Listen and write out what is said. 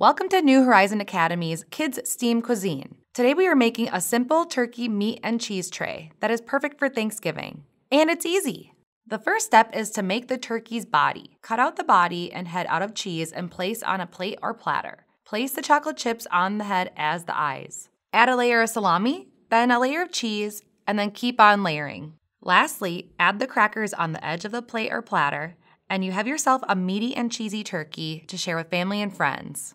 Welcome to New Horizon Academy's Kids STEAM Cuisine. Today we are making a simple turkey meat and cheese tray that is perfect for Thanksgiving. And it's easy. The first step is to make the turkey's body. Cut out the body and head out of cheese and place on a plate or platter. Place the chocolate chips on the head as the eyes. Add a layer of salami, then a layer of cheese, and then keep on layering. Lastly, add the crackers on the edge of the plate or platter, and you have yourself a meaty and cheesy turkey to share with family and friends.